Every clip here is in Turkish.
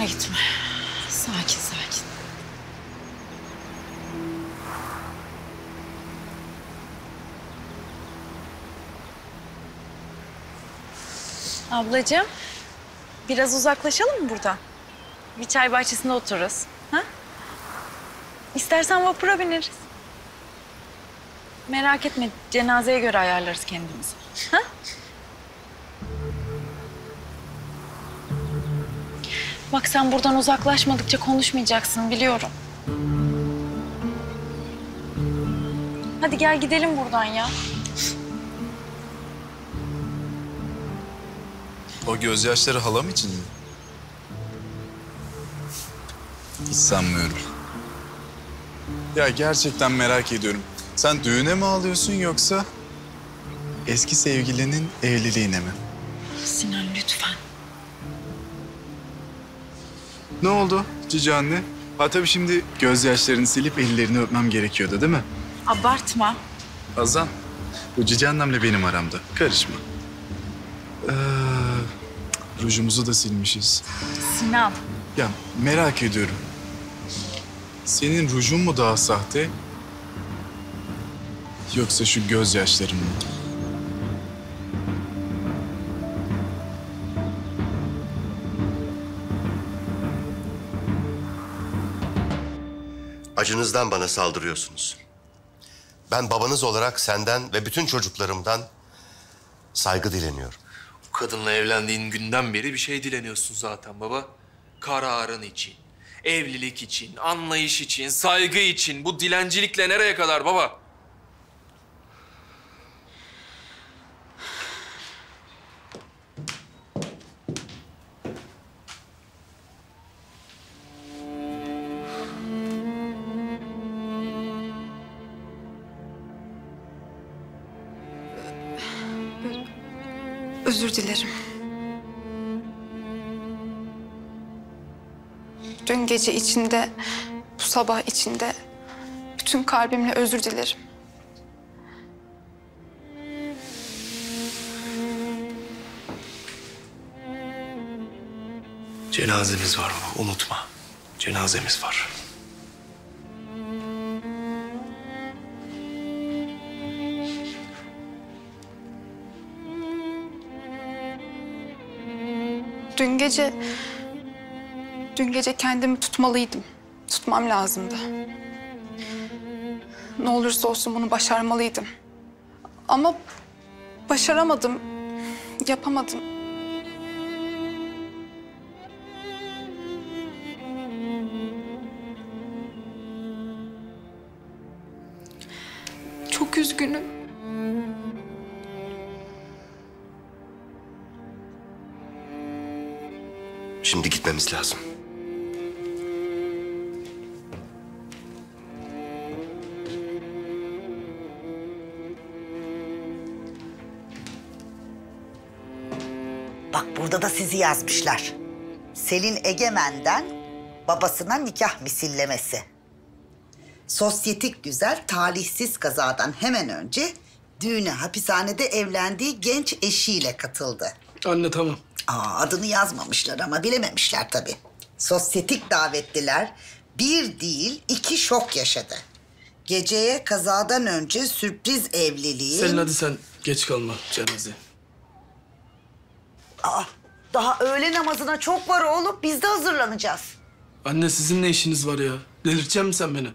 Üstüne gitme. Sakin sakin. Ablacığım, biraz uzaklaşalım mı buradan? Bir çay bahçesinde otururuz. Ha? İstersen vapura bineriz. Merak etme, cenazeye göre ayarlarız kendimizi. Ha? Bak sen buradan uzaklaşmadıkça konuşmayacaksın biliyorum. Hadi gel gidelim buradan ya. O gözyaşları halam için mi? Hiç sanmıyorum. Ya gerçekten merak ediyorum. Sen düğüne mi ağlıyorsun yoksa eski sevgilinin evliliğine mi? Sinan lütfen. Ne oldu cici anne? Ha tabii şimdi gözyaşlarını silip ellerini öpmem gerekiyordu değil mi? Abartma. Azan, bu cici annemle benim aramda. Karışma. Ee, rujumuzu da silmişiz. Sinan. Ya merak ediyorum. Senin rujun mu daha sahte? Yoksa şu gözyaşların mı? Acınızdan bana saldırıyorsunuz. Ben babanız olarak senden ve bütün çocuklarımdan saygı dileniyorum. Bu kadınla evlendiğin günden beri bir şey dileniyorsun zaten baba. Kararın için, evlilik için, anlayış için, saygı için. Bu dilencilikle nereye kadar baba? Özür dilerim. Dün gece içinde, bu sabah içinde bütün kalbimle özür dilerim. Cenazemiz var baba, unutma. Cenazemiz var. Dün gece... Dün gece kendimi tutmalıydım. Tutmam lazımdı. Ne olursa olsun bunu başarmalıydım. Ama başaramadım. Yapamadım. Gitmemiz lazım. Bak burada da sizi yazmışlar. Selin Egemen'den babasına nikah misillemesi. Sosyetik güzel talihsiz kazadan hemen önce düğüne hapishanede evlendiği genç eşiyle katıldı. Anne tamam. Aa, adını yazmamışlar ama bilememişler tabii. Sosyetik davetliler bir değil iki şok yaşadı. Geceye kazadan önce sürpriz evliliği... Selin hadi sen geç kalma cenaze. Aa, daha öğle namazına çok var oğlum. Biz de hazırlanacağız. Anne sizin ne işiniz var ya? Delirtecek misin sen beni?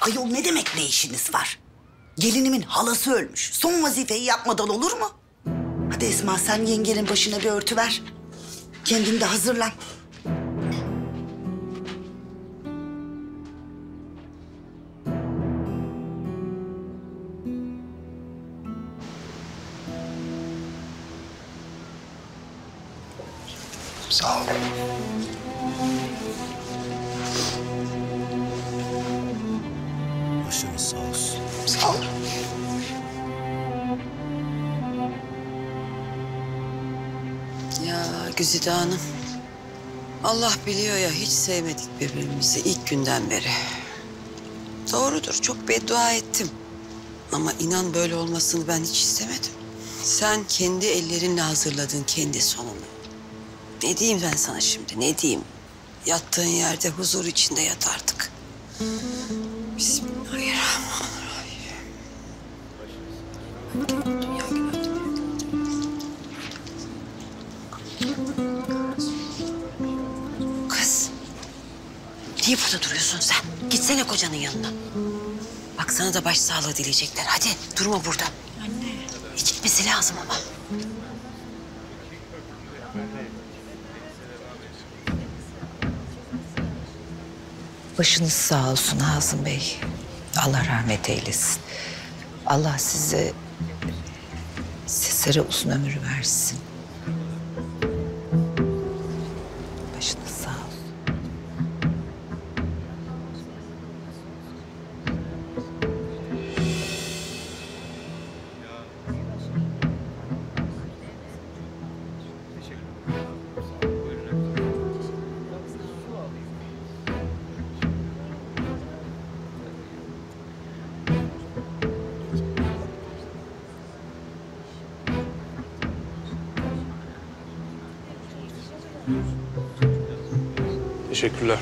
Ayol ne demek ne işiniz var? Gelinimin halası ölmüş. Son vazifeyi yapmadan olur mu? Hadi Esma sen yengenin başına bir örtü ver. Kendin de hazırlan. Güzide Hanım. Allah biliyor ya hiç sevmedik birbirimizi ilk günden beri. Doğrudur çok beddua ettim. Ama inan böyle olmasını ben hiç istemedim. Sen kendi ellerinle hazırladın kendi sonunu. Ne diyeyim ben sana şimdi ne diyeyim? yattığın yerde huzur içinde yat artık. Burada duruyorsun sen? Gitsene kocanın yanına. Bak sana da başsağlığı dileyecekler. Hadi durma burada. Anne. Hiç gitmesi lazım ama. Başınız sağ olsun Hazım Bey. Allah rahmet eylesin. Allah size sizlere uzun ömür versin. Başınız sağ Teşekkürler.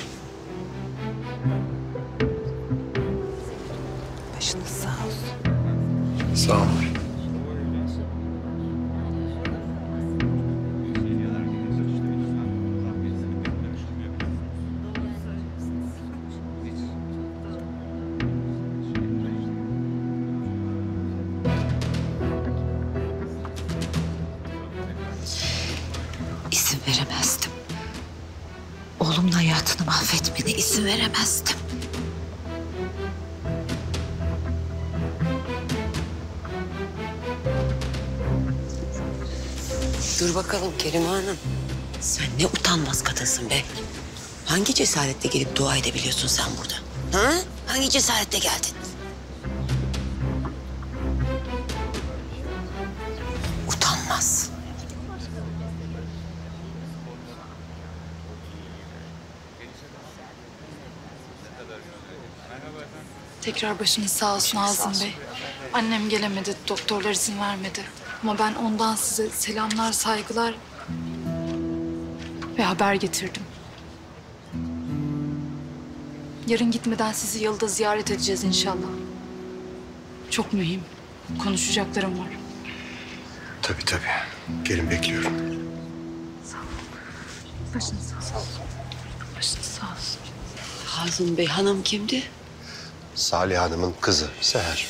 Veremezdim. Dur bakalım Kerime Hanım. Sen ne utanmaz kadınsın be. Hangi cesaretle gelip dua edebiliyorsun sen burada? Ha? Hangi cesaretle geldin? Tekrar başınız sağ olsun Azim Bey. Annem gelemedi, doktorlar izin vermedi. Ama ben ondan size selamlar, saygılar ve haber getirdim. Yarın gitmeden sizi yalıda ziyaret edeceğiz inşallah. Çok mühim. Konuşacaklarım var. Tabii tabii. Gelin bekliyorum. Başınız sağ olsun. Başınız sağ olsun. Hazım Bey hanım kimdi? Salih Hanım'ın kızı Seher.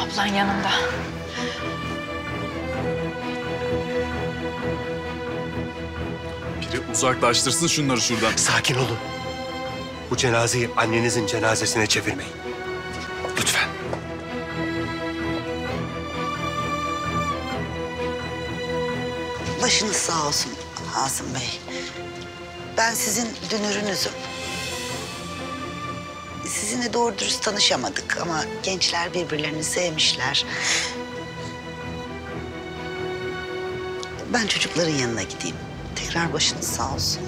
Ablan yanımda. Biri uzaklaştırsın şunları şuradan. Sakin olun. Bu cenazeyi annenizin cenazesine çevirmeyin. Lütfen. Başınız sağ olsun Hazım Bey. Ben sizin dünürünüzüm. Sizinle doğru dürüst tanışamadık ama gençler birbirlerini sevmişler. Ben çocukların yanına gideyim. Tekrar başınız sağ olsun.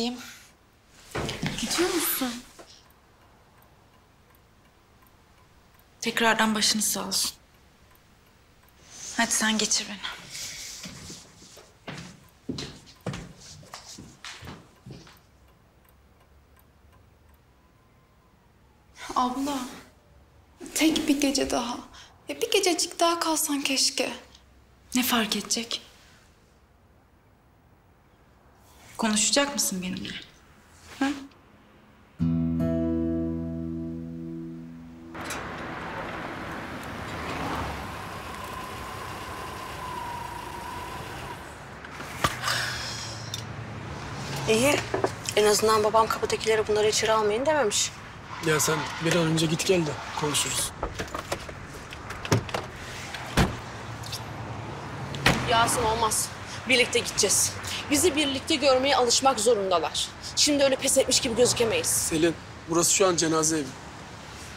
Gideyim. Gidiyor musun? Tekrardan başınız sağ olsun. Hadi sen geçir beni. Abla, tek bir gece daha. Ya bir gececik daha kalsan keşke. Ne fark edecek? Konuşacak mısın benimle? Hı? İyi. En azından babam kapıdakileri bunları içeri almayın dememiş. Ya sen bir an önce git gel de konuşuruz. Yasin olmaz. Birlikte gideceğiz. Bizi birlikte görmeye alışmak zorundalar. Şimdi öyle pes etmiş gibi gözükemeyiz. Selin, burası şu an cenaze evi.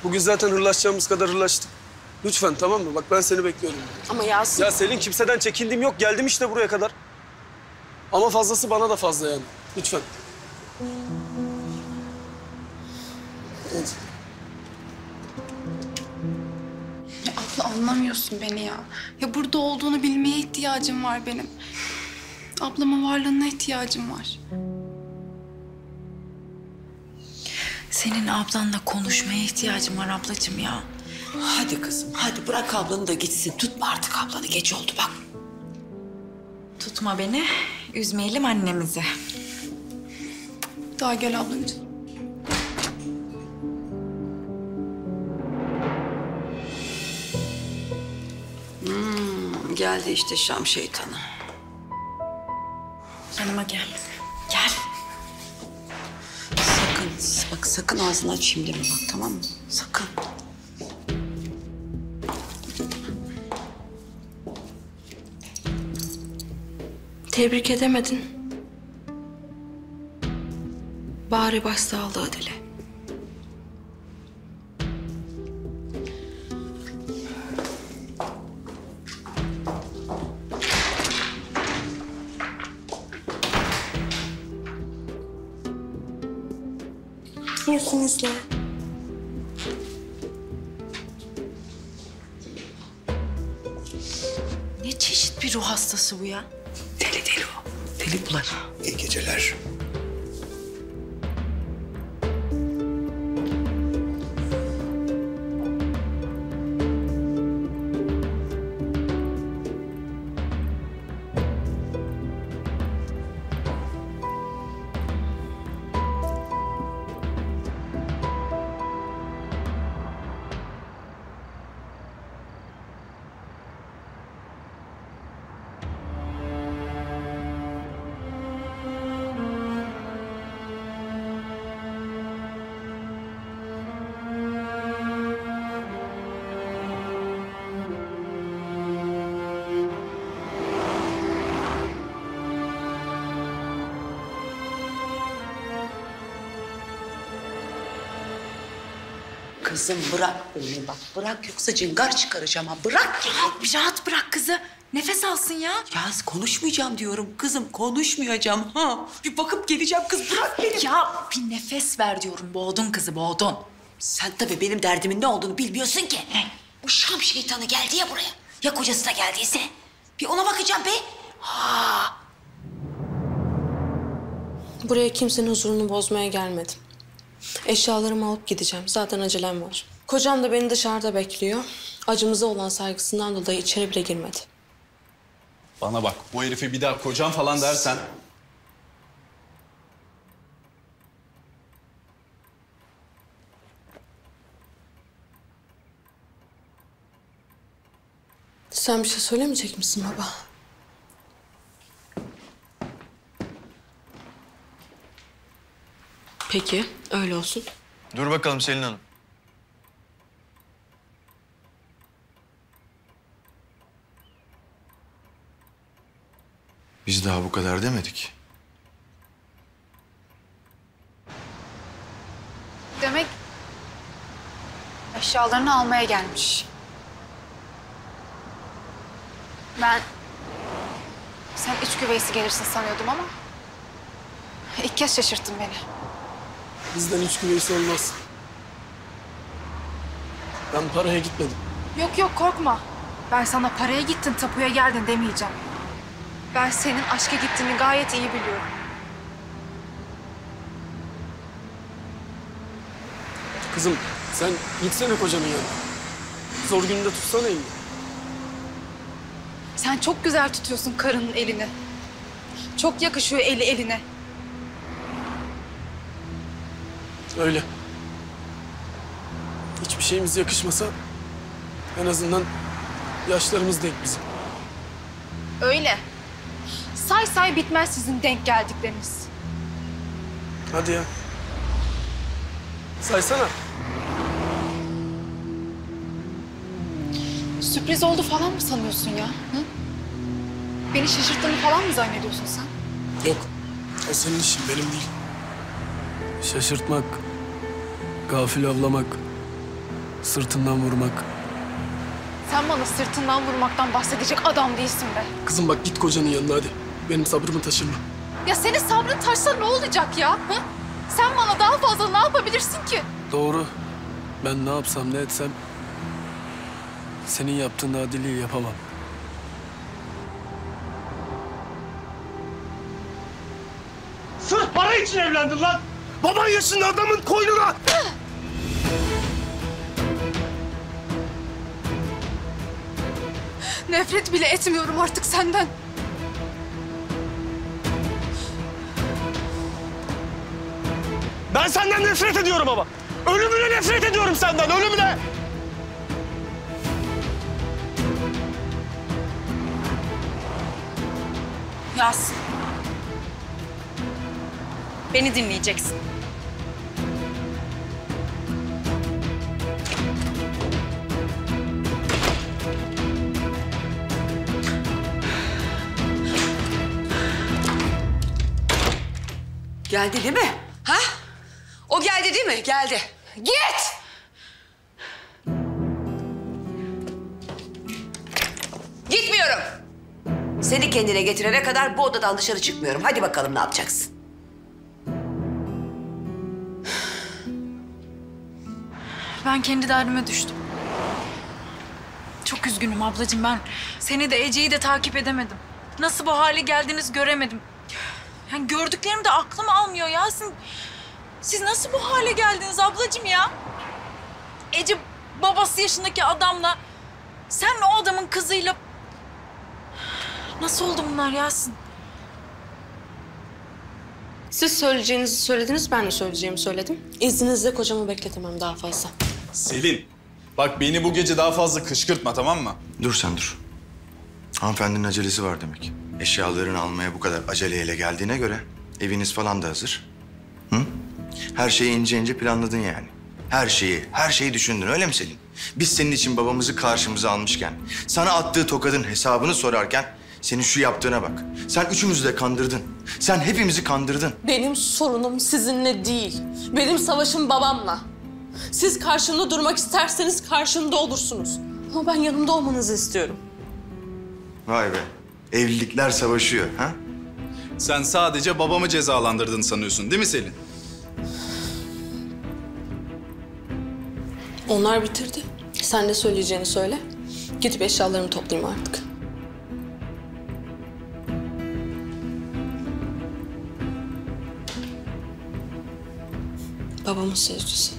Bugün zaten hırlaşacağımız kadar hırlaştık. Lütfen tamam mı? Bak ben seni bekliyorum. Ama Yasin... Ya Selin kimseden çekindiğim yok. Geldim işte buraya kadar. Ama fazlası bana da fazla yani. Lütfen. Anlamıyorsun beni ya. Ya burada olduğunu bilmeye ihtiyacım var benim. Ablamın varlığına ihtiyacım var. Senin ablanla konuşmaya ihtiyacım var ablacığım ya. Hadi kızım hadi bırak ablanı da gitsin. Tutma artık ablanı geç oldu bak. Tutma beni, üzmeyelim annemizi. Daha gel ablacığım. Geldi işte Şam şeytanı. Yanıma gel. Gel. Sakın bak sakın ağzını açayım deme bak tamam mı? Sakın. Tebrik edemedin. Bari başsağlığı dile. İzninizle. Ne çeşit bir ruh hastası bu ya? Deli deli o. Deli bunlar. İyi geceler. Kızım bırak beni bak bırak yoksa cıngar çıkaracağım ha bırak. Bir rahat bırak kızı. Nefes alsın ya. Ya konuşmayacağım diyorum kızım konuşmayacağım ha. Bir bakıp geleceğim kız bırak beni. Ya bir nefes ver diyorum. Boğdun kızı, boğdun. Sen tabii benim derdimin ne olduğunu bilmiyorsun ki. Bu Şam şeytanı geldi ya buraya. Ya kocası da geldiyse? Bir ona bakacağım be. Ha. Buraya kimsenin huzurunu bozmaya gelmedim. Eşyalarımı alıp gideceğim. Zaten acelem var. Kocam da beni dışarıda bekliyor. Acımıza olan saygısından dolayı içeri bile girmedi. Bana bak bu herife bir daha kocam falan dersen... Sen bir şey söylemeyecek misin baba? Peki, öyle olsun. Dur bakalım Selin Hanım. Biz daha bu kadar demedik. Demek eşyalarını almaya gelmiş. Ben sen üç güveysi gelirsin sanıyordum ama ilk kez şaşırttın beni. Bizden üç güveysi olmaz. Ben paraya gitmedim. Yok yok korkma. Ben sana paraya gittin, tapuya geldin demeyeceğim. Ben senin aşka gittiğini gayet iyi biliyorum. Kızım sen gitsene kocanın yanına. Zor gününde tutsana elini. Sen çok güzel tutuyorsun karının elini. Çok yakışıyor eli eline. Öyle. Hiçbir şeyimiz yakışmasa en azından yaşlarımız denk bizim. Öyle. Say say bitmez sizin denk geldikleriniz. Hadi ya. Saysana. Sürpriz oldu falan mı sanıyorsun ya? Hı? Beni şaşırttığını falan mı zannediyorsun sen? Yok. O senin işin benim değil. Şaşırtmak, gafil avlamak, sırtından vurmak. Sen bana sırtından vurmaktan bahsedecek adam değilsin be. Kızım bak git kocanın yanına hadi. Benim sabrımı taşırma. Ya senin sabrın taşsa ne olacak ya? Hı? Sen bana daha fazla ne yapabilirsin ki? Doğru. Ben ne yapsam ne etsem senin yaptığın adiliği yapamam. Sırf para için evlendin lan. Baban yaşında adamın koynuna. Nefret bile etmiyorum artık senden. Ben senden nefret ediyorum ama. Ölümüne nefret ediyorum senden, ölümüne. Yasin. Beni dinleyeceksin. Geldi değil mi? Ha? O geldi değil mi? Geldi. Git! Gitmiyorum. Seni kendine getirene kadar bu odadan dışarı çıkmıyorum. Hadi bakalım ne yapacaksın? Ben kendi derdime düştüm. Çok üzgünüm ablacığım ben. Seni de Ece'yi de takip edemedim. Nasıl bu hale geldiniz göremedim. Yani gördüklerim de aklım almıyor Yasin. Siz nasıl bu hale geldiniz ablacığım ya? Ece babası yaşındaki adamla... Sen o adamın kızıyla... Nasıl oldu bunlar Yasin? Siz söyleyeceğinizi söylediniz, ben de söyleyeceğimi söyledim. İzninizle kocamı bekletemem daha fazla. Selin, bak beni bu gece daha fazla kışkırtma tamam mı? Dur sen dur. Hanımefendinin acelesi var demek. Eşyalarını almaya bu kadar aceleyle geldiğine göre eviniz falan da hazır. Hı? Her şeyi ince ince planladın yani. Her şeyi, her şeyi düşündün öyle mi Selin? Biz senin için babamızı karşımıza almışken, sana attığı tokadın hesabını sorarken senin şu yaptığına bak. Sen üçümüzü de kandırdın. Sen hepimizi kandırdın. Benim sorunum sizinle değil. Benim savaşım babamla. Siz karşımda durmak isterseniz karşımda olursunuz. Ama ben yanımda olmanızı istiyorum. Vay be. Evlilikler savaşıyor ha? Sen sadece babamı cezalandırdın sanıyorsun değil mi Selin? Onlar bitirdi. Sen de söyleyeceğini söyle. Gidip eşyalarımı toplayayım artık. Babamın sözcüsü.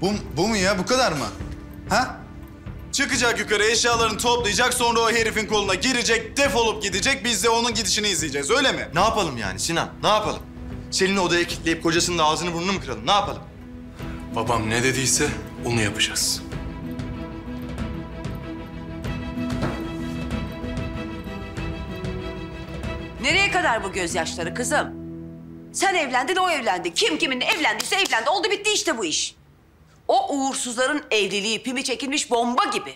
Bu, bu mu ya? Bu kadar mı? Ha? Çıkacak yukarı eşyalarını toplayacak sonra o herifin koluna girecek, defolup gidecek. Biz de onun gidişini izleyeceğiz öyle mi? Ne yapalım yani Sinan? Ne yapalım? Selin'i odaya kilitleyip kocasının da ağzını burnunu mu kıralım? Ne yapalım? Babam ne dediyse onu yapacağız. Nereye kadar bu gözyaşları kızım? Sen evlendin, o evlendi. Kim kiminle evlendiyse evlendi. Oldu bitti işte bu iş. O uğursuzların evliliği pimi çekilmiş bomba gibi.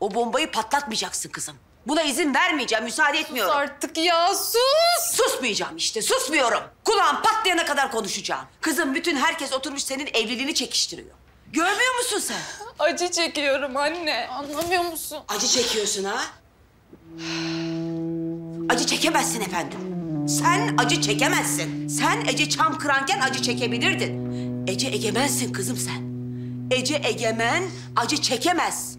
O bombayı patlatmayacaksın kızım. Buna izin vermeyeceğim, müsaade etmiyorum. Artık ya sus! Susmayacağım işte, susmuyorum. Kulağım patlayana kadar konuşacağım. Kızım bütün herkes oturmuş senin evliliğini çekiştiriyor. Görmüyor musun sen? Acı çekiyorum anne. Anlamıyor musun? Acı çekiyorsun ha? Acı çekemezsin efendim. Sen acı çekemezsin. Sen Ece çam kıranken acı çekebilirdin. Ece egemensin kızım sen. Ece egemen acı çekemez.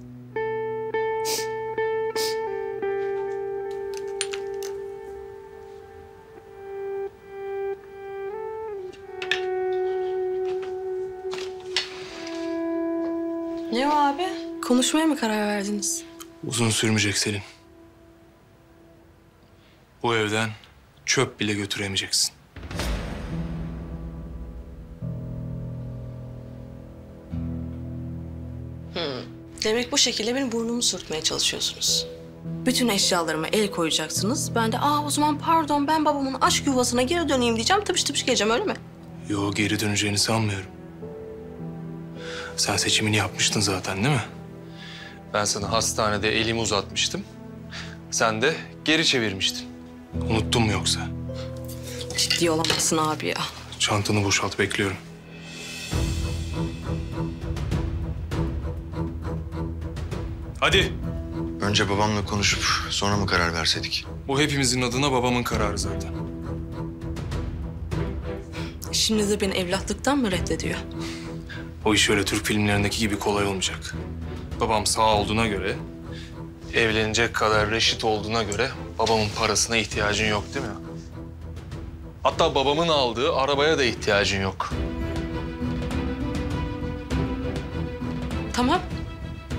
Ne o abi? Konuşmaya mı karar verdiniz? Uzun sürmeyecek Selin. Bu evden çöp bile götüremeyeceksin. Demek bu şekilde benim burnumu sürtmeye çalışıyorsunuz. Bütün eşyalarıma el koyacaksınız. Ben de aa o zaman pardon ben babamın aşk yuvasına geri döneyim diyeceğim. Tıpış tıpış geleceğim öyle mi? Yo geri döneceğini sanmıyorum. Sen seçimini yapmıştın zaten değil mi? Ben sana hastanede elimi uzatmıştım. Sen de geri çevirmiştin. Unuttun mu yoksa? Ciddi olamazsın abi ya. Çantanı boşalt bekliyorum. Hadi. Önce babamla konuşup sonra mı karar verseydik? Bu hepimizin adına babamın kararı zaten. Şimdi de beni evlatlıktan mı reddediyor? O iş öyle Türk filmlerindeki gibi kolay olmayacak. Babam sağ olduğuna göre, evlenecek kadar reşit olduğuna göre babamın parasına ihtiyacın yok değil mi? Hatta babamın aldığı arabaya da ihtiyacın yok. Tamam.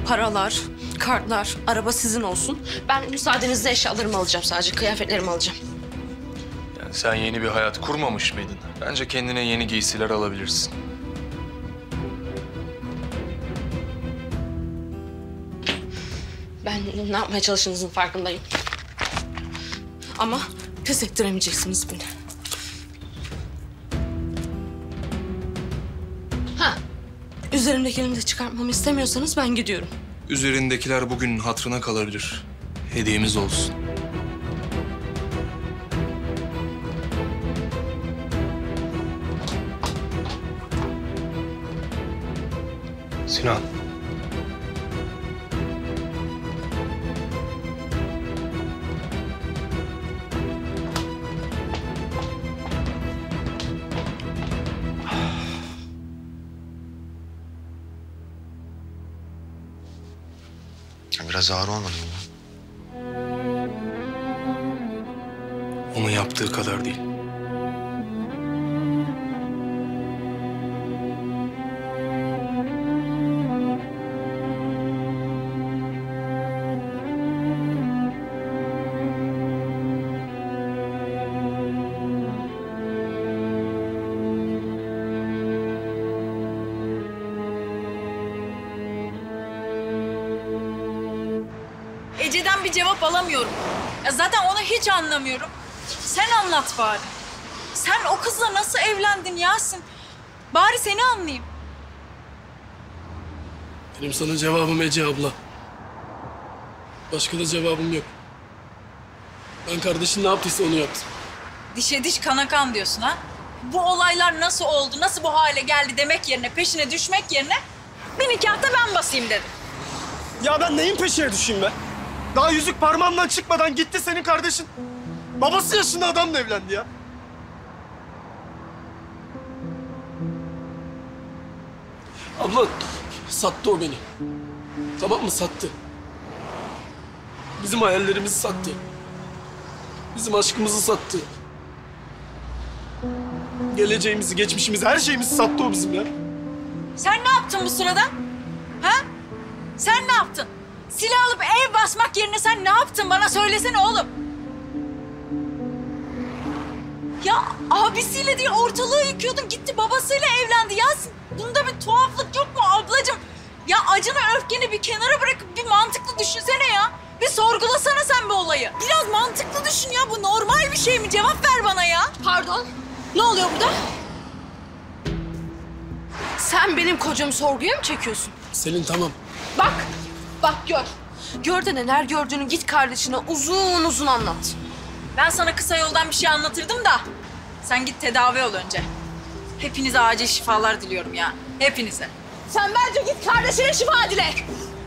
Paralar, kartlar, araba sizin olsun. Ben müsaadenizle eşyalarımı alacağım sadece. Kıyafetlerimi alacağım. Yani sen yeni bir hayat kurmamış mıydın? Bence kendine yeni giysiler alabilirsin. Ben ne yapmaya çalıştığınızın farkındayım. Ama pes ettiremeyeceksiniz beni. Ha. Üzerimdekilerimi de çıkartmamı istemiyorsanız ben gidiyorum. Üzerindekiler bugünün hatırına kalabilir. Hediyemiz olsun. Sinan. Biraz ağır olmadı mı? Onun yaptığı kadar değil. Hiç anlamıyorum. Sen anlat bari. Sen o kızla nasıl evlendin Yasin? Bari seni anlayayım. Benim sana cevabım Ece abla. Başka da cevabım yok. Ben kardeşin ne yaptıysa onu yaptım. Dişe diş kana kan diyorsun ha? Bu olaylar nasıl oldu, nasıl bu hale geldi demek yerine, peşine düşmek yerine bir nikahta ben basayım dedim. Ya ben neyin peşine düşeyim be? Daha yüzük parmağımdan çıkmadan gitti senin kardeşin. Babası yaşında adamla evlendi ya. Abla sattı o beni. Tamam mı sattı. Bizim hayallerimizi sattı. Bizim aşkımızı sattı. Geleceğimizi, geçmişimizi, her şeyimizi sattı o bizim ya. Sen ne yaptın bu sırada? Ha? Sen ne yaptın? Silah alıp ev basmak yerine sen ne yaptın? Bana söylesene oğlum. Ya abisiyle diye ortalığı yıkıyordun. Gitti babasıyla evlendi. Ya bunda bir tuhaflık yok mu ablacığım? Ya acını öfkeni bir kenara bırakıp bir mantıklı düşünsene ya. Bir sorgulasana sen bu olayı. Biraz mantıklı düşün ya. Bu normal bir şey mi? Cevap ver bana ya. Pardon. Ne oluyor burada? Sen benim kocamı sorguya mı çekiyorsun? Selin tamam. Bak, bak gör. Gör de neler gördüğünü git kardeşine uzun uzun anlat. Ben sana kısa yoldan bir şey anlatırdım da. Sen git tedavi ol önce. Hepinize acil şifalar diliyorum ya. Hepinize. Sen bence git kardeşine şifa dile.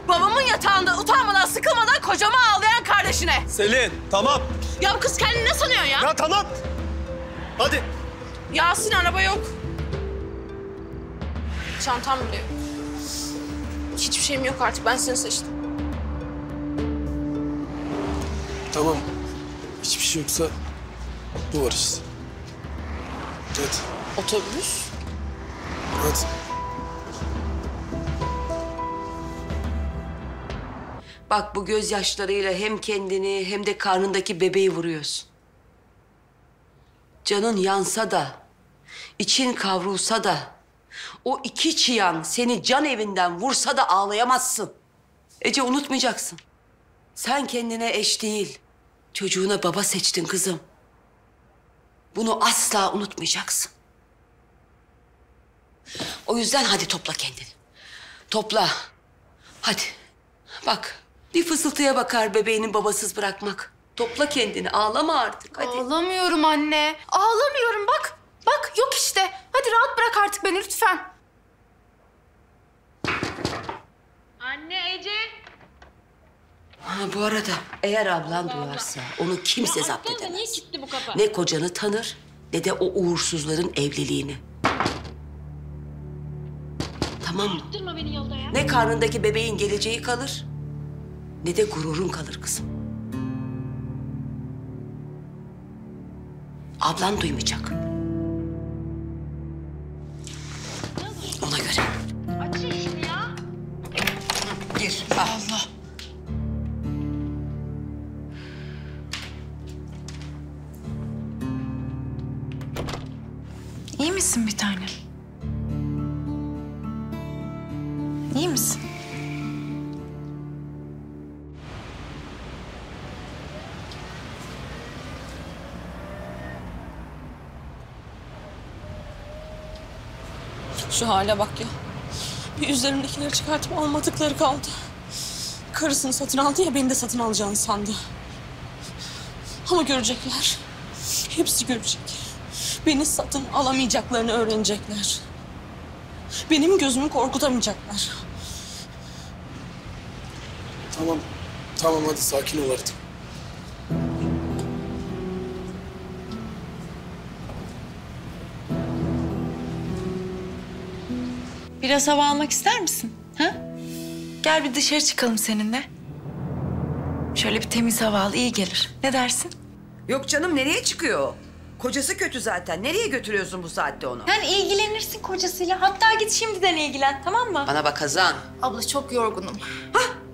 Babamın yatağında utanmadan sıkılmadan kocama ağlayan kardeşine. Selin tamam. Ya bu kız kendini ne sanıyor ya? Ya tamam. Hadi. Yasin araba yok. Çantam bile yok. Hiçbir şeyim yok artık. Ben seni seçtim. Tamam. Hiçbir şey yoksa bu var işte. Hadi. Otobüs. Hadi. Bak bu gözyaşlarıyla hem kendini hem de karnındaki bebeği vuruyorsun. Canın yansa da, için kavrulsa da, o iki çıyan seni can evinden vursa da ağlayamazsın. Ece unutmayacaksın. Sen kendine eş değil, çocuğuna baba seçtin kızım. Bunu asla unutmayacaksın. O yüzden hadi topla kendini. Topla. Hadi. Bak bir fısıltıya bakar bebeğini babasız bırakmak. Topla kendini ağlama artık hadi. Ağlamıyorum anne. Ağlamıyorum bak. Bak yok işte. Hadi rahat bırak artık beni lütfen. Anne Ece. Ha, bu arada eğer ablan duyarsa onu kimse zapt edemez. Niye kilitli bu kapı? Ne kocanı tanır ne de o uğursuzların evliliğini. Tamam mı? Durma beni yolda ya. Ne karnındaki bebeğin geleceği kalır ne de gururun kalır kızım. Ablan duymayacak. Göre. Açın şunu ya. Gir. Allah. İyi misin bir tanem? İyi misin? Şu hale bak ya. Bir üzerimdekileri çıkartıp almadıkları kaldı. Karısını satın aldı ya beni de satın alacağını sandı. Ama görecekler. Hepsi görecek. Beni satın alamayacaklarını öğrenecekler. Benim gözümü korkutamayacaklar. Tamam. Tamam hadi sakin ol artık. Biraz hava almak ister misin? Ha? Gel bir dışarı çıkalım seninle. Şöyle bir temiz hava al, iyi gelir. Ne dersin? Yok canım nereye çıkıyor? Kocası kötü zaten. Nereye götürüyorsun bu saatte onu? Yani ilgilenirsin kocasıyla. Hatta git şimdiden ilgilen, tamam mı? Bana bak Hazan. Abla çok yorgunum.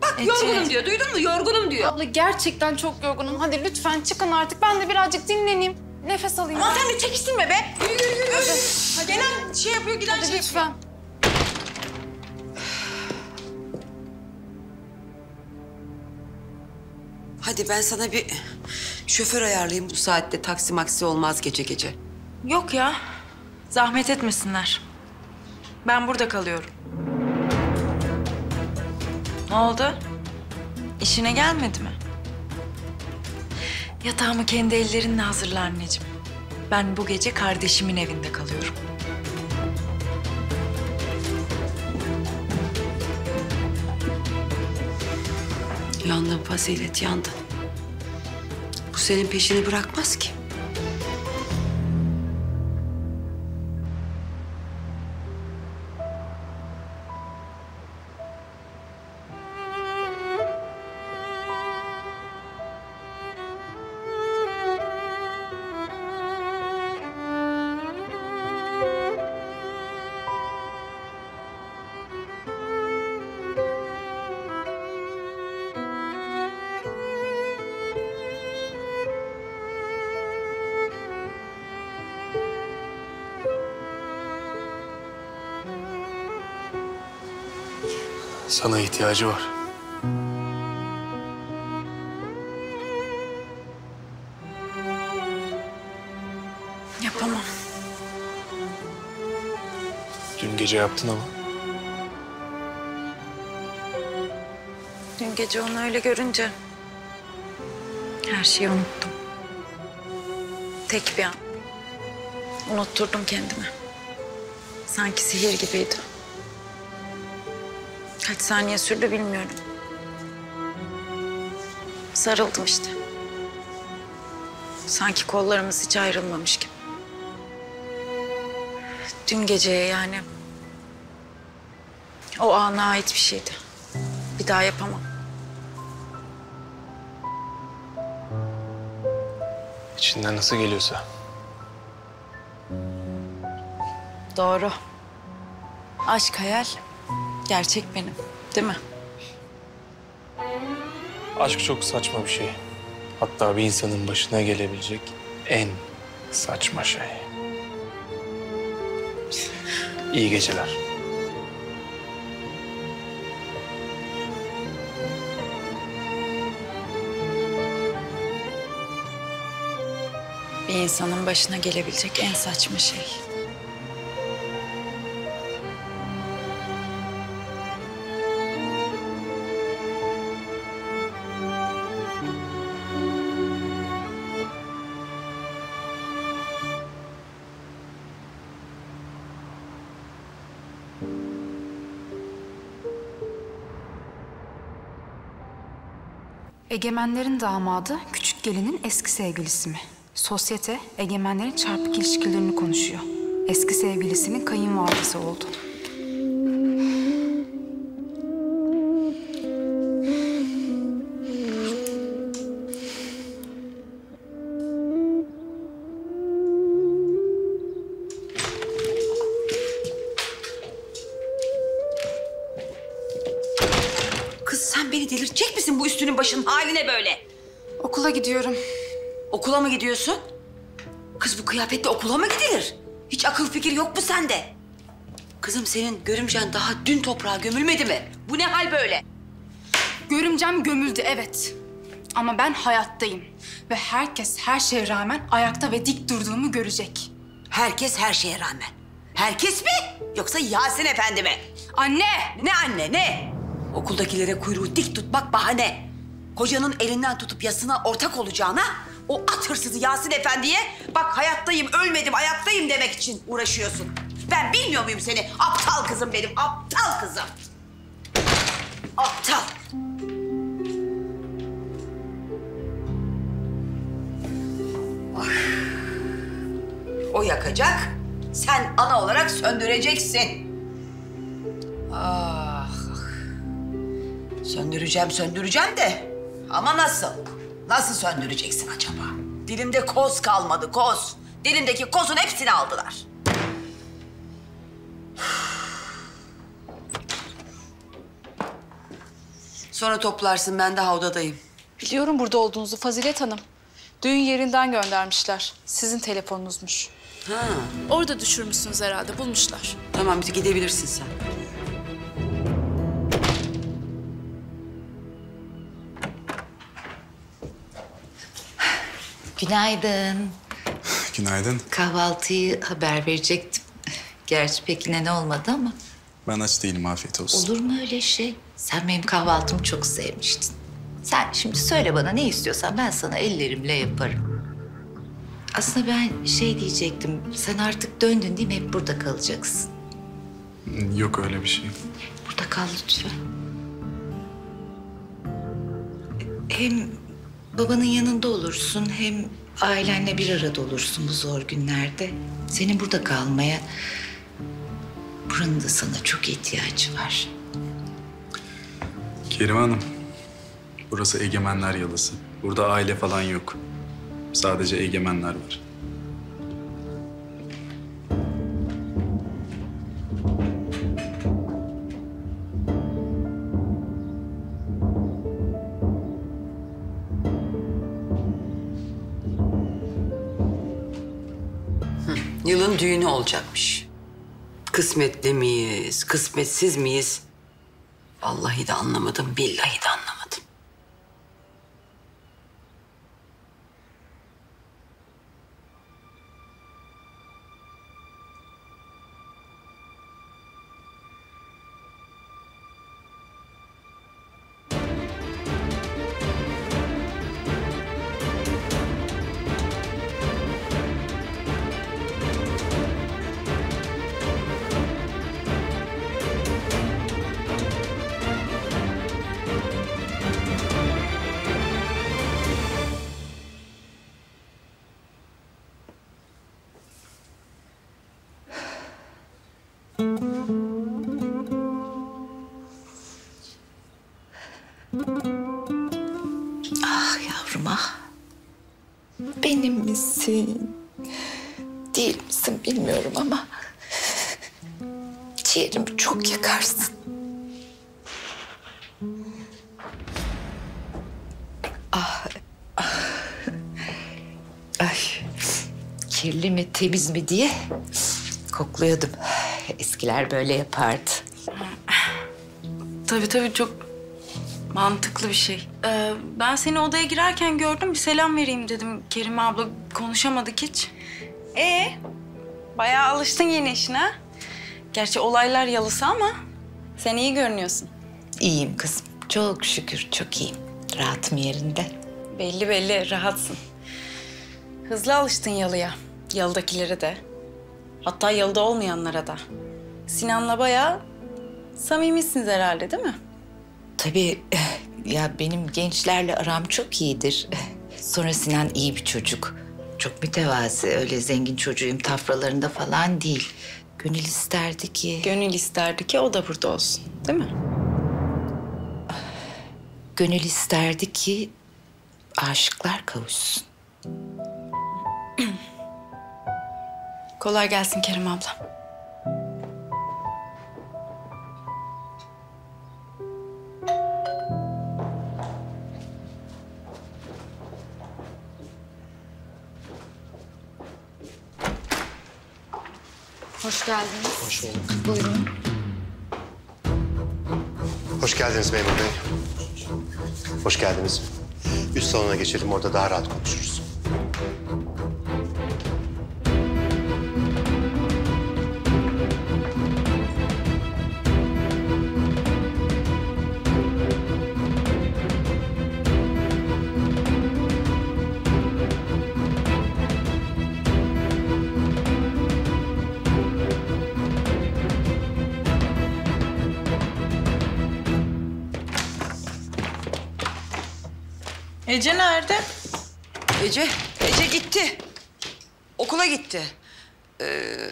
Bak Ece. yorgunum diyor. Duydun mu? Yorgunum diyor. Abla gerçekten çok yorgunum. Hadi lütfen çıkın artık. Ben de birazcık dinleneyim. Nefes alayım. Aman sen de çekiştirme be. Yürü yürü yürü. Ha, Gelen şey yapıyor, giden Hadi şey lütfen. Hadi ben sana bir şoför ayarlayayım bu saatte. Taksi maksi olmaz gece gece. Yok ya. Zahmet etmesinler. Ben burada kalıyorum. Ne oldu? İşine gelmedi mi? Yatağımı kendi ellerinle hazırla anneciğim. Ben bu gece kardeşimin evinde kalıyorum. Yandın fazilet yandın. Bu senin peşini bırakmaz ki. Sana ihtiyacı var. Yapamam. Dün gece yaptın ama. Dün gece onu öyle görünce her şeyi unuttum. Tek bir an. Unutturdum kendimi. Sanki sihir gibiydi. Kaç saniye sürdü bilmiyorum. Sarıldım işte. Sanki kollarımız hiç ayrılmamış gibi. Dün geceye yani O ana ait bir şeydi. Bir daha yapamam. İçinden nasıl geliyorsa. Doğru. Aşk hayal, gerçek benim. Değil mi? Aşk çok saçma bir şey. Hatta bir insanın başına gelebilecek en saçma şey. İyi geceler. Bir insanın başına gelebilecek en saçma şey. Egemenlerin damadı küçük gelinin eski sevgilisi mi? Sosyete egemenlerin çarpık ilişkilerini konuşuyor. Eski sevgilisinin kayınvalidesi oldu. Gidiyorum. Okula mı gidiyorsun? Kız bu kıyafetle okula mı gidilir? Hiç akıl fikir yok mu sende? Kızım senin görümcen daha dün toprağa gömülmedi mi? Bu ne hal böyle? Görümcem gömüldü evet. Ama ben hayattayım. Ve herkes her şeye rağmen ayakta ve dik durduğumu görecek. Herkes her şeye rağmen. Herkes mi? Yoksa Yasin Efendi mi? Anne! Ne anne ne? Okuldakilere kuyruğu dik tutmak bahane. Kocanın elinden tutup yasına ortak olacağına o at hırsızı Yasin Efendi'ye bak hayattayım, ölmedim, ayaktayım demek için uğraşıyorsun. Ben bilmiyor muyum seni? Aptal kızım benim, aptal kızım. Aptal. O yakacak, sen ana olarak söndüreceksin. Ah, ah. Söndüreceğim, söndüreceğim de ama nasıl? Nasıl söndüreceksin acaba? Dilimde koz kalmadı, koz. Dilimdeki kozun hepsini aldılar. Sonra toplarsın, ben de havdadayım. Biliyorum burada olduğunuzu Fazilet Hanım. Düğün yerinden göndermişler. Sizin telefonunuzmuş. Ha, Orada düşürmüşsünüz herhalde, bulmuşlar. tamam gidebilirsin sen. Günaydın. Günaydın. Kahvaltıyı haber verecektim. Gerçi pek ne olmadı ama. Ben aç değilim afiyet olsun. Olur mu öyle şey? Sen benim kahvaltımı çok sevmiştin. Sen şimdi söyle bana ne istiyorsan ben sana ellerimle yaparım. Aslında ben şey diyecektim. Sen artık döndün değil mi? Hep burada kalacaksın. Yok öyle bir şey. Burada kal lütfen. Hem babanın yanında olursun hem ailenle bir arada olursun bu zor günlerde. Senin burada kalmaya buranın da sana çok ihtiyacı var. Kerim Hanım. Burası egemenler yalası. Burada aile falan yok. Sadece egemenler var. Yılın düğünü olacakmış. Kısmetli miyiz, kısmetsiz miyiz? Vallahi de anlamadım, billahi de anlamadım. Temiz mi diye kokluyordum. Eskiler böyle yapardı. Tabii tabii çok mantıklı bir şey. Ee, ben seni odaya girerken gördüm. Bir selam vereyim dedim. Kerime abla konuşamadık hiç. Ee, bayağı alıştın yeni işine. Gerçi olaylar yalısı ama sen iyi görünüyorsun. İyiyim kızım. Çok şükür çok iyiyim. Rahatım yerinde. Belli belli rahatsın. Hızlı alıştın yalıya. Yalıdakilere de. Hatta yalıda olmayanlara da. Sinan'la bayağı samimisiniz herhalde değil mi? Tabii eh, ya benim gençlerle aram çok iyidir. Sonra Sinan iyi bir çocuk. Çok mütevazi. Öyle zengin çocuğuyum tafralarında falan değil. Gönül isterdi ki... Gönül isterdi ki o da burada olsun. Değil mi? Gönül isterdi ki aşıklar kavuşsun. Kolay gelsin Kerim abla. Hoş geldiniz. Hoş bulduk. Buyurun. Hoş geldiniz memur bey. Hoş geldiniz. Üst salona geçelim orada daha rahat konuşuruz. Ece nerede? Ece, Ece gitti. Okula gitti. Ee,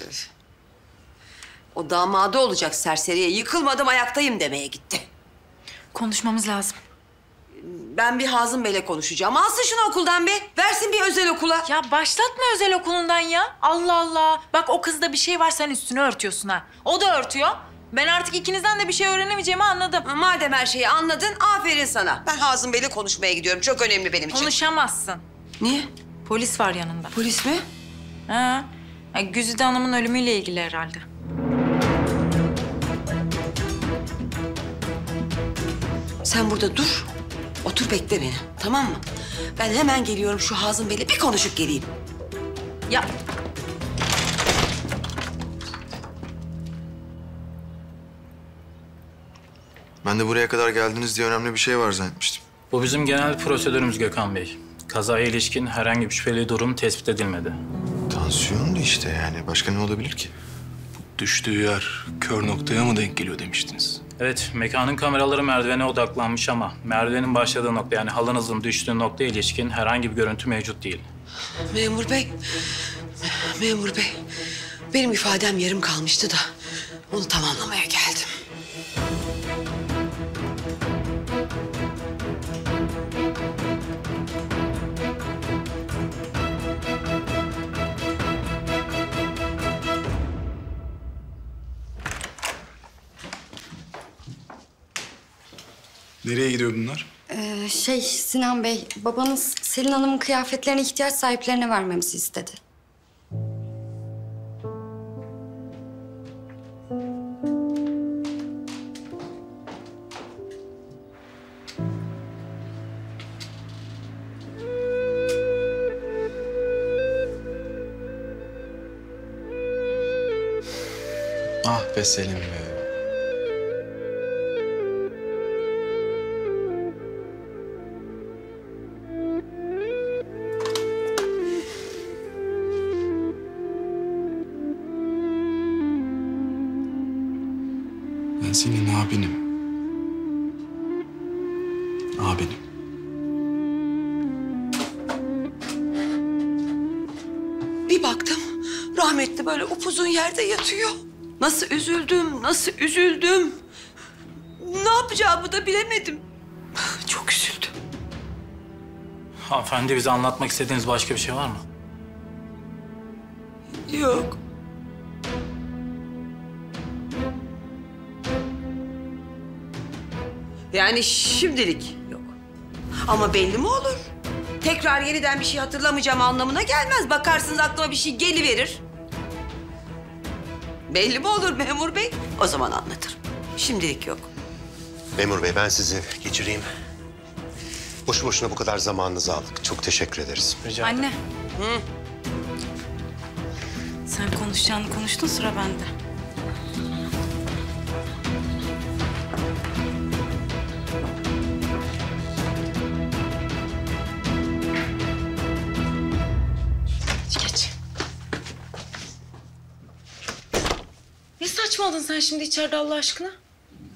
o damadı olacak serseriye yıkılmadım ayaktayım demeye gitti. Konuşmamız lazım. Ben bir Hazım Bey'le konuşacağım. Alsın şunu okuldan bir. Versin bir özel okula. Ya başlatma özel okulundan ya. Allah Allah. Bak o kızda bir şey var sen üstünü örtüyorsun ha. O da örtüyor. Ben artık ikinizden de bir şey öğrenemeyeceğimi anladım. Madem her şeyi anladın aferin sana. Ben Hazım Bey'le konuşmaya gidiyorum. Çok önemli benim için. Konuşamazsın. Niye? Polis var yanında. Polis mi? Ha. Ya Güzide Hanım'ın ölümüyle ilgili herhalde. Sen burada dur. Otur bekle beni. Tamam mı? Ben hemen geliyorum şu Hazım Bey'le bir konuşup geleyim. Ya Ben de buraya kadar geldiniz diye önemli bir şey var zannetmiştim. Bu bizim genel prosedürümüz Gökhan Bey. Kazaya ilişkin herhangi bir şüpheli durum tespit edilmedi. Tansiyondu işte yani. Başka ne olabilir ki? Düştüğü yer kör noktaya mı denk geliyor demiştiniz? Evet, mekanın kameraları merdivene odaklanmış ama merdivenin başladığı nokta yani halınızın düştüğü noktaya ilişkin herhangi bir görüntü mevcut değil. Memur bey. Memur bey. Benim ifadem yarım kalmıştı da onu tamamlamaya geldim. Nereye gidiyor bunlar? Ee, şey Sinan Bey, babanız Selin Hanım'ın kıyafetlerini ihtiyaç sahiplerine vermemizi istedi. Ah be Selim be. Upuzun yerde yatıyor. Nasıl üzüldüm, nasıl üzüldüm. Ne yapacağımı da bilemedim. Çok üzüldüm. Hanımefendi bize anlatmak istediğiniz başka bir şey var mı? Yok. Yani şimdilik yok. Ama belli mi olur? Tekrar yeniden bir şey hatırlamayacağım anlamına gelmez. Bakarsınız aklıma bir şey geliverir. Belli mi olur memur bey? O zaman anlatırım. Şimdilik yok. Memur bey ben sizi geçireyim. Boşu boşuna bu kadar zamanınızı aldık. Çok teşekkür ederiz. Anne. Hı. Sen konuşacağını konuştun sıra bende. Saçmaladın sen şimdi içeride Allah aşkına?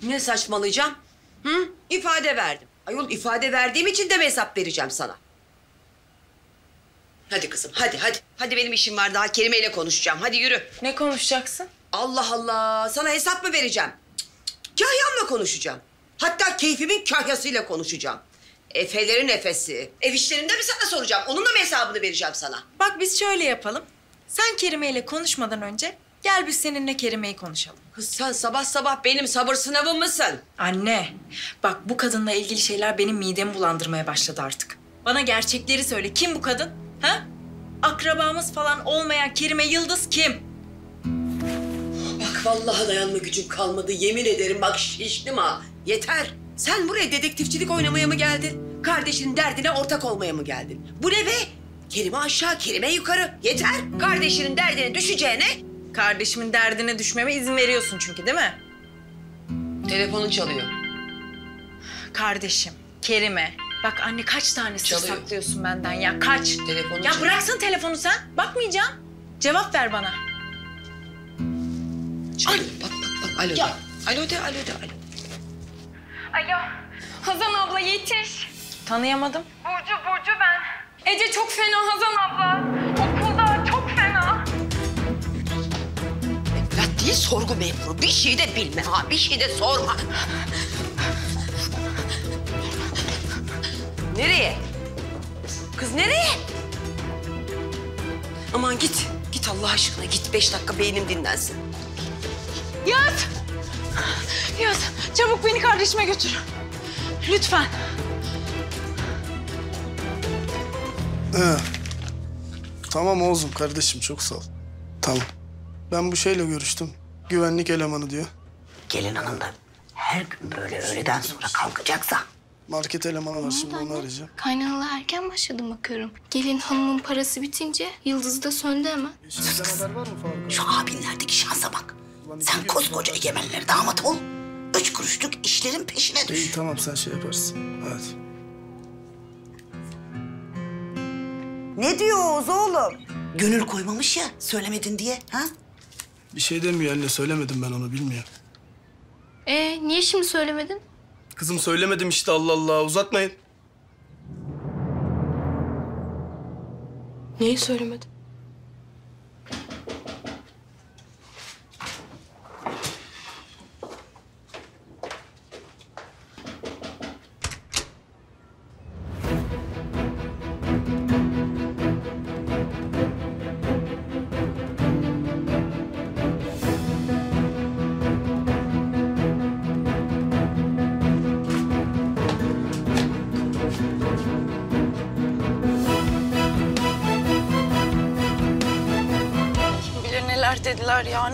Ne saçmalayacağım? Hı? İfade verdim. Ayol ifade verdiğim için de mi hesap vereceğim sana? Hadi kızım hadi hadi. Hadi benim işim var daha Kerime ile konuşacağım. Hadi yürü. Ne konuşacaksın? Allah Allah sana hesap mı vereceğim? Kahyamla konuşacağım. Hatta keyfimin kahyasıyla konuşacağım. Efelerin efesi. Ev işlerinde mi sana soracağım? Onun da mı hesabını vereceğim sana? Bak biz şöyle yapalım. Sen Kerime ile konuşmadan önce gel biz seninle Kerime'yi konuşalım. Kız sen sabah sabah benim sabır sınavım mısın? Anne, bak bu kadınla ilgili şeyler benim midemi bulandırmaya başladı artık. Bana gerçekleri söyle. Kim bu kadın? Ha? Akrabamız falan olmayan Kerime Yıldız kim? Bak vallahi dayanma gücüm kalmadı. Yemin ederim bak şiştim ha. Yeter. Sen buraya dedektifçilik oynamaya mı geldin? Kardeşinin derdine ortak olmaya mı geldin? Bu ne be? Kerime aşağı, Kerime yukarı. Yeter. Kardeşinin derdine düşeceğine... Kardeşimin derdine düşmeme izin veriyorsun çünkü değil mi? Telefonun çalıyor. Kardeşim, Kerime. Bak anne kaç tane sır Çalıyor. saklıyorsun benden ya? Kaç? Telefonu ya çalıyor. bıraksın telefonu sen. Bakmayacağım. Cevap ver bana. Çalıyor. Bak bak bak. Alo de. Alo de, alo de, alo. Alo. Hazan abla yetiş. Tanıyamadım. Burcu, Burcu ben. Ece çok fena Hazan abla. Okulda Değil sorgu memuru. Bir şey de bilme ha. Bir şey de sorma. Nereye? Kız nereye? Aman git. Git Allah aşkına git. Beş dakika beynim dinlensin. Yaz! Yaz, çabuk beni kardeşime götür. Lütfen. He. Tamam Oğuz'um kardeşim çok sağ ol. Tamam. Ben bu şeyle görüştüm. Güvenlik elemanı diyor. Gelin hanım da her gün böyle öğleden sonra kalkacaksa. Market elemanı var şimdi onu arayacağım. Kaynanalar erken başladı bakıyorum. Gelin hanımın parası bitince Yıldız da söndü hemen. Şu abinlerdeki şansa bak. Sen koskoca egemenleri damat ol. Üç kuruşluk işlerin peşine düş. İyi tamam sen şey yaparsın. Hadi. Ne diyor Oğuz oğlum? Gönül koymamış ya söylemedin diye. Ha? Bir şey demiyor anne söylemedim ben onu bilmiyor. Ee, niye şimdi söylemedin? Kızım söylemedim işte Allah Allah uzatmayın. Neyi söylemedin?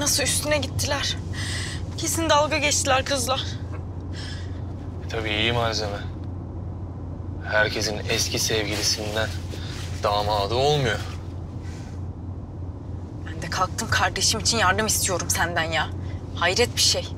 Nasıl üstüne gittiler. Kesin dalga geçtiler kızla. Tabii iyi malzeme. Herkesin eski sevgilisinden damadı olmuyor. Ben de kalktım kardeşim için yardım istiyorum senden ya. Hayret bir şey.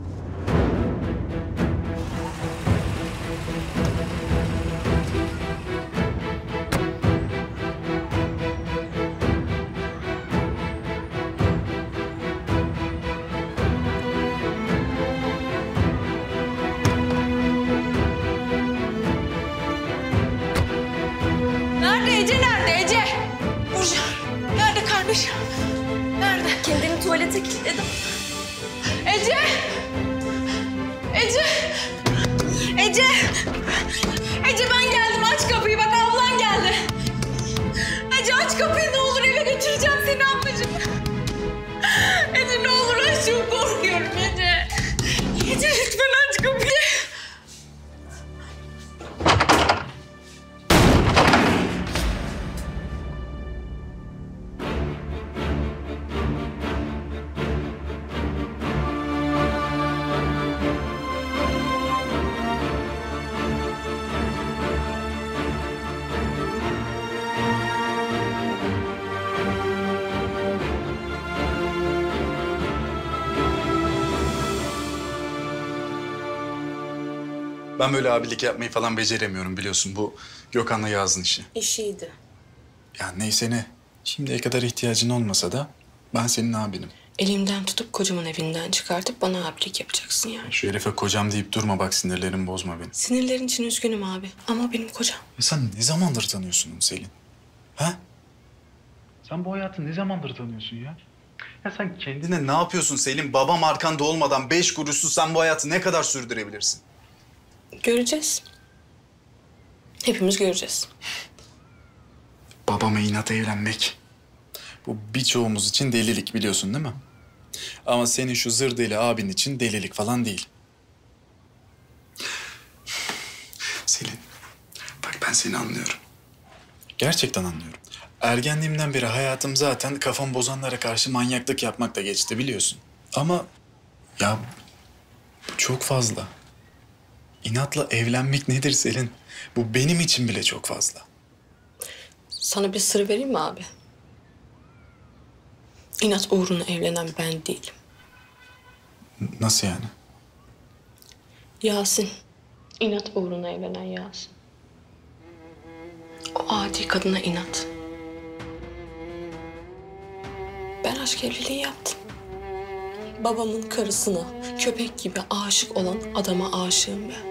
Ben böyle abilik yapmayı falan beceremiyorum biliyorsun. Bu Gökhan'la Yaz'ın işi. İşiydi. Ya neyse ne. Şimdiye kadar ihtiyacın olmasa da ben senin abinim. Elimden tutup kocamın evinden çıkartıp bana abilik yapacaksın yani. Şu herife kocam deyip durma bak sinirlerimi bozma beni. Sinirlerin için üzgünüm abi. Ama benim kocam. Ya sen ne zamandır tanıyorsun onu Selin? Ha? Sen bu hayatı ne zamandır tanıyorsun ya? Ya sen kendine ne yapıyorsun Selin? Babam arkanda olmadan beş kuruşsuz sen bu hayatı ne kadar sürdürebilirsin? Göreceğiz. Hepimiz göreceğiz. Babama inat evlenmek. Bu birçoğumuz için delilik biliyorsun değil mi? Ama senin şu zır abin için delilik falan değil. Selin, bak ben seni anlıyorum. Gerçekten anlıyorum. Ergenliğimden beri hayatım zaten kafam bozanlara karşı manyaklık yapmakla geçti biliyorsun. Ama ya çok fazla. İnatla evlenmek nedir Selin? Bu benim için bile çok fazla. Sana bir sır vereyim mi abi? İnat uğruna evlenen ben değilim. Nasıl yani? Yasin. İnat uğruna evlenen Yasin. O adi kadına inat. Ben aşk evliliği yaptım. Babamın karısına köpek gibi aşık olan adama aşığım ben.